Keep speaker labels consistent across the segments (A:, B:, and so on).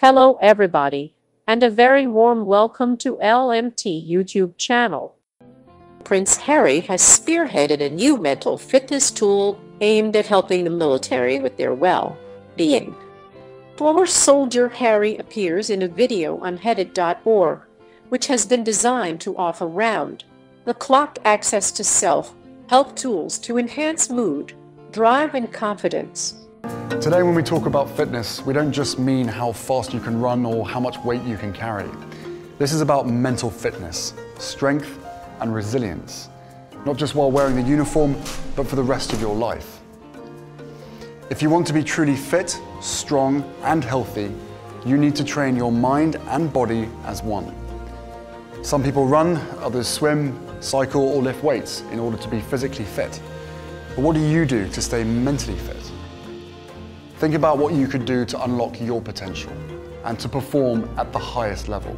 A: Hello everybody, and a very warm welcome to LMT YouTube channel. Prince Harry has spearheaded a new mental fitness tool aimed at helping the military with their well-being. Former soldier Harry appears in a video on headfit.org, which has been designed to offer round-the-clock access to self-help tools to enhance mood, drive, and confidence.
B: Today when we talk about fitness, we don't just mean how fast you can run or how much weight you can carry. This is about mental fitness, strength and resilience, not just while wearing the uniform, but for the rest of your life. If you want to be truly fit, strong and healthy, you need to train your mind and body as one. Some people run, others swim, cycle or lift weights in order to be physically fit. But what do you do to stay mentally fit? Think about what you could do to unlock your potential and to perform at the highest level.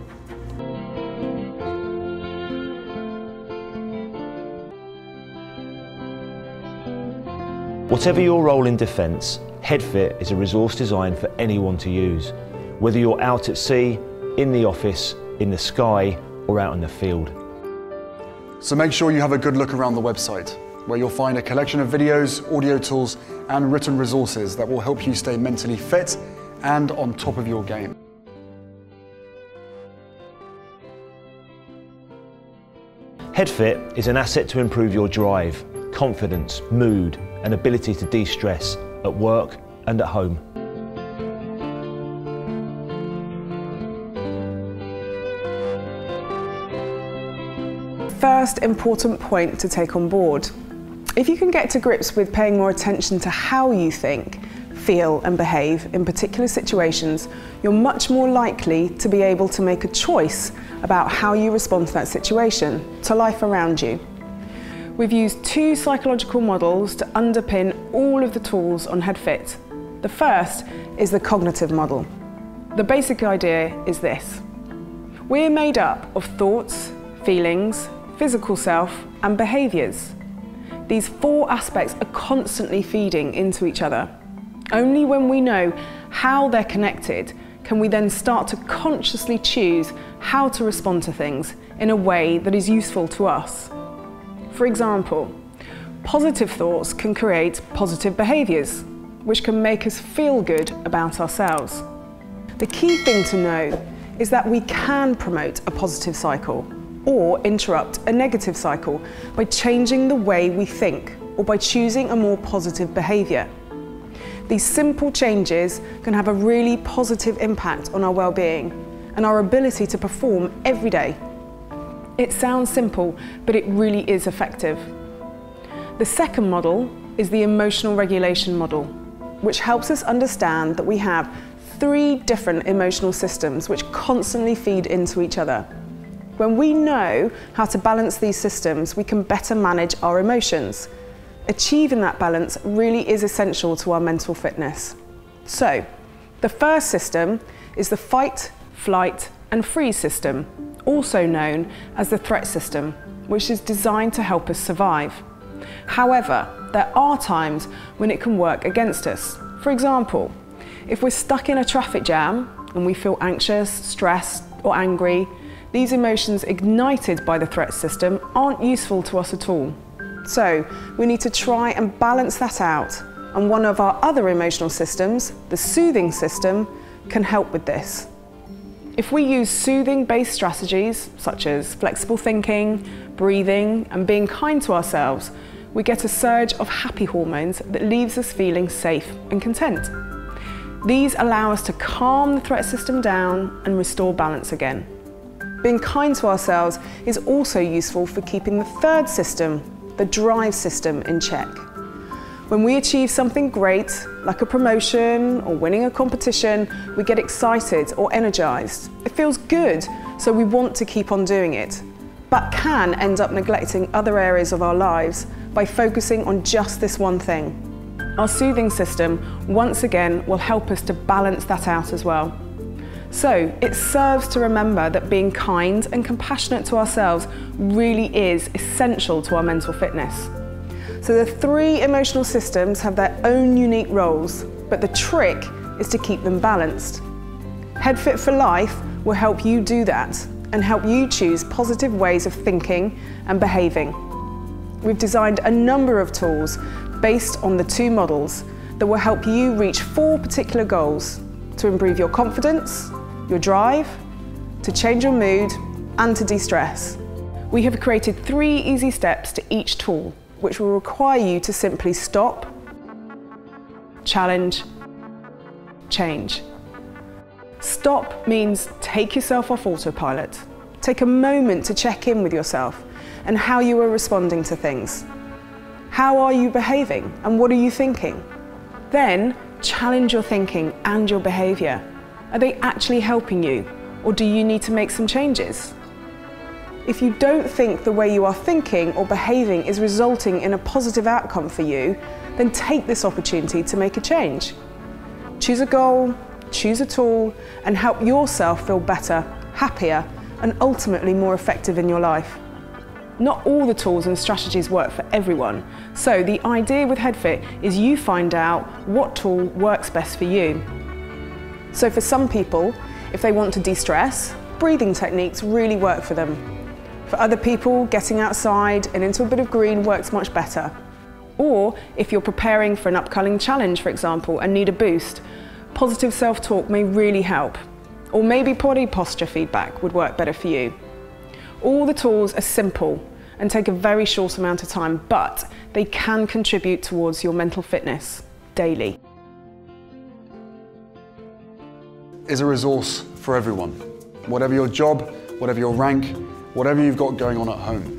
C: Whatever your role in defence, HeadFit is a resource designed for anyone to use, whether you're out at sea, in the office, in the sky, or out in the field.
B: So make sure you have a good look around the website where you'll find a collection of videos, audio tools, and written resources that will help you stay mentally fit and on top of your game.
C: HeadFit is an asset to improve your drive, confidence, mood, and ability to de-stress at work and at home.
D: First important point to take on board if you can get to grips with paying more attention to how you think, feel and behave in particular situations, you're much more likely to be able to make a choice about how you respond to that situation, to life around you. We've used two psychological models to underpin all of the tools on HeadFit. The first is the cognitive model. The basic idea is this. We're made up of thoughts, feelings, physical self and behaviours. These four aspects are constantly feeding into each other. Only when we know how they're connected can we then start to consciously choose how to respond to things in a way that is useful to us. For example, positive thoughts can create positive behaviours, which can make us feel good about ourselves. The key thing to know is that we can promote a positive cycle or interrupt a negative cycle by changing the way we think or by choosing a more positive behaviour. These simple changes can have a really positive impact on our well-being and our ability to perform every day. It sounds simple, but it really is effective. The second model is the emotional regulation model, which helps us understand that we have three different emotional systems which constantly feed into each other. When we know how to balance these systems, we can better manage our emotions. Achieving that balance really is essential to our mental fitness. So, the first system is the fight, flight and freeze system, also known as the threat system, which is designed to help us survive. However, there are times when it can work against us. For example, if we're stuck in a traffic jam and we feel anxious, stressed or angry, these emotions ignited by the threat system aren't useful to us at all. So we need to try and balance that out and one of our other emotional systems, the soothing system, can help with this. If we use soothing-based strategies such as flexible thinking, breathing and being kind to ourselves, we get a surge of happy hormones that leaves us feeling safe and content. These allow us to calm the threat system down and restore balance again. Being kind to ourselves is also useful for keeping the third system, the drive system, in check. When we achieve something great, like a promotion or winning a competition, we get excited or energised. It feels good, so we want to keep on doing it, but can end up neglecting other areas of our lives by focusing on just this one thing. Our soothing system, once again, will help us to balance that out as well. So it serves to remember that being kind and compassionate to ourselves really is essential to our mental fitness. So the three emotional systems have their own unique roles, but the trick is to keep them balanced. HeadFit for Life will help you do that and help you choose positive ways of thinking and behaving. We've designed a number of tools based on the two models that will help you reach four particular goals to improve your confidence, your drive, to change your mood, and to de-stress. We have created three easy steps to each tool, which will require you to simply stop, challenge, change. Stop means take yourself off autopilot. Take a moment to check in with yourself and how you are responding to things. How are you behaving and what are you thinking? Then challenge your thinking and your behaviour. Are they actually helping you or do you need to make some changes? If you don't think the way you are thinking or behaving is resulting in a positive outcome for you, then take this opportunity to make a change. Choose a goal, choose a tool, and help yourself feel better, happier, and ultimately more effective in your life. Not all the tools and strategies work for everyone, so the idea with HeadFit is you find out what tool works best for you. So for some people, if they want to de-stress, breathing techniques really work for them. For other people, getting outside and into a bit of green works much better. Or if you're preparing for an upcoming challenge, for example, and need a boost, positive self-talk may really help. Or maybe body posture feedback would work better for you. All the tools are simple and take a very short amount of time, but they can contribute towards your mental fitness daily.
B: Is a resource for everyone, whatever your job, whatever your rank, whatever you've got going on at home.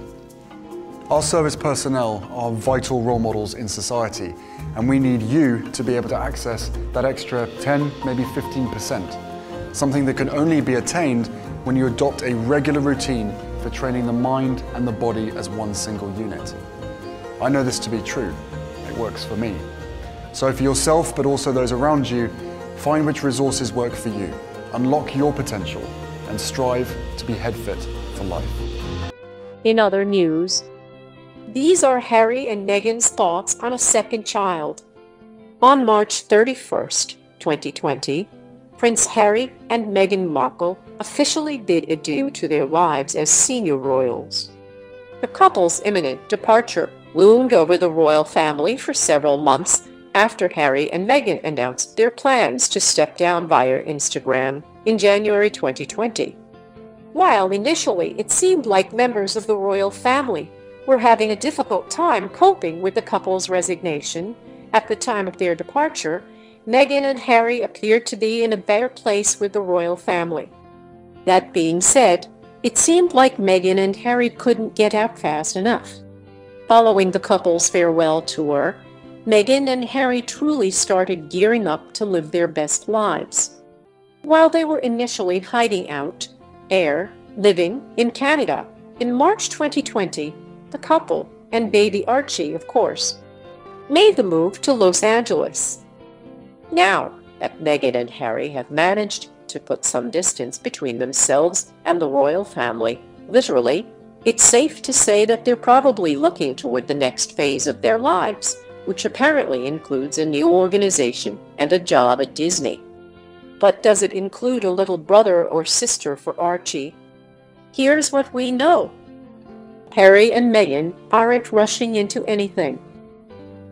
B: Our service personnel are vital role models in society, and we need you to be able to access that extra 10, maybe 15%, something that can only be attained when you adopt a regular routine for training the mind and the body as one single unit. I know this to be true. It works for me. So for yourself, but also those around you, find which resources work for you, unlock your potential, and strive to be head fit for life.
A: In other news, these are Harry and Meghan's thoughts on a second child. On March 31st, 2020, Prince Harry and Meghan Markle officially bid adieu to their lives as senior royals. The couple's imminent departure loomed over the royal family for several months after Harry and Meghan announced their plans to step down via Instagram in January 2020. While initially it seemed like members of the royal family were having a difficult time coping with the couple's resignation at the time of their departure, Meghan and Harry appeared to be in a better place with the royal family. That being said, it seemed like Meghan and Harry couldn't get out fast enough. Following the couple's farewell tour, Meghan and Harry truly started gearing up to live their best lives. While they were initially hiding out, air, living in Canada, in March 2020, the couple, and baby Archie, of course, made the move to Los Angeles. Now that Meghan and Harry have managed to put some distance between themselves and the royal family, literally, it's safe to say that they're probably looking toward the next phase of their lives which apparently includes a new organization and a job at Disney. But does it include a little brother or sister for Archie? Here's what we know. Harry and Meghan aren't rushing into anything.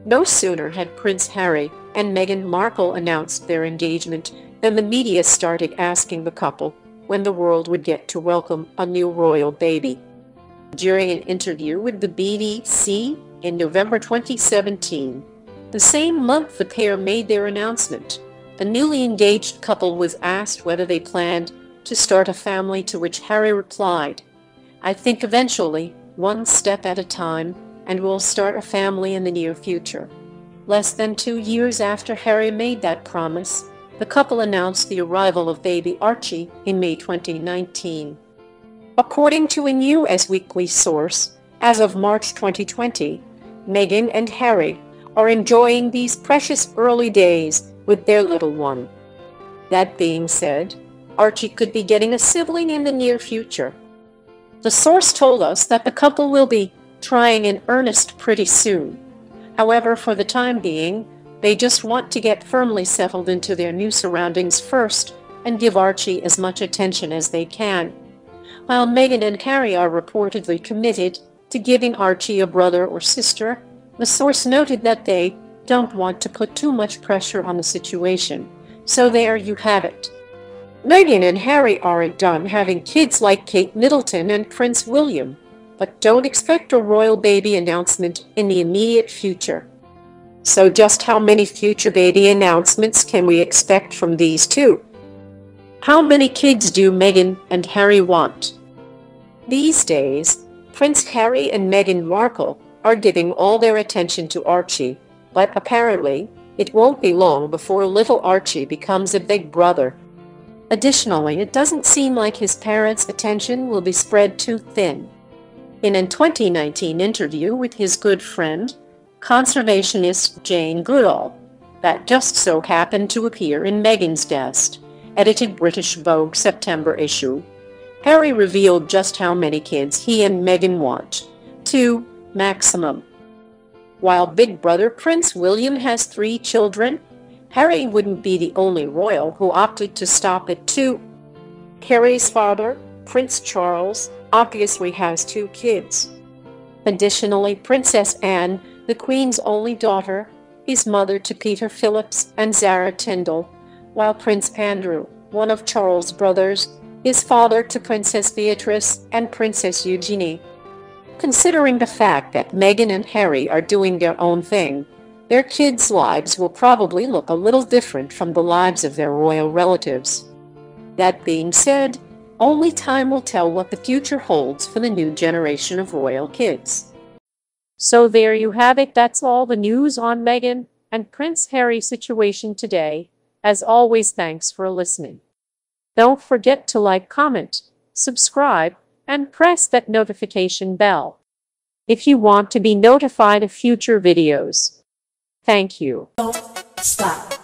A: No sooner had Prince Harry and Meghan Markle announced their engagement than the media started asking the couple when the world would get to welcome a new royal baby. During an interview with the BBC, in November 2017, the same month the pair made their announcement, the newly engaged couple was asked whether they planned to start a family to which Harry replied, I think eventually, one step at a time, and we'll start a family in the near future. Less than two years after Harry made that promise, the couple announced the arrival of baby Archie in May 2019. According to a new Us Weekly source, as of March 2020, Meghan and Harry are enjoying these precious early days with their little one. That being said, Archie could be getting a sibling in the near future. The source told us that the couple will be trying in earnest pretty soon. However, for the time being, they just want to get firmly settled into their new surroundings first and give Archie as much attention as they can. While Meghan and Harry are reportedly committed to giving Archie a brother or sister, the source noted that they don't want to put too much pressure on the situation. So there you have it. Meghan and Harry aren't done having kids like Kate Middleton and Prince William, but don't expect a royal baby announcement in the immediate future. So just how many future baby announcements can we expect from these two? How many kids do Meghan and Harry want? These days, Prince Harry and Meghan Markle are giving all their attention to Archie, but apparently, it won't be long before little Archie becomes a big brother. Additionally, it doesn't seem like his parents' attention will be spread too thin. In a 2019 interview with his good friend, conservationist Jane Goodall, that just so happened to appear in Meghan's desk, edited British Vogue September issue, Harry revealed just how many kids he and Meghan want. Two, maximum. While big brother Prince William has three children, Harry wouldn't be the only royal who opted to stop at two. Harry's father, Prince Charles, obviously has two kids. Additionally, Princess Anne, the Queen's only daughter, is mother to Peter Phillips and Zara Tindall, while Prince Andrew, one of Charles' brothers, is father to Princess Beatrice and Princess Eugenie. Considering the fact that Meghan and Harry are doing their own thing, their kids' lives will probably look a little different from the lives of their royal relatives. That being said, only time will tell what the future holds for the new generation of royal kids.
E: So there you have it. That's all the news on Meghan and Prince Harry situation today. As always, thanks for listening. Don't forget to like, comment, subscribe, and press that notification bell if you want to be notified of future videos. Thank you.
F: Don't stop.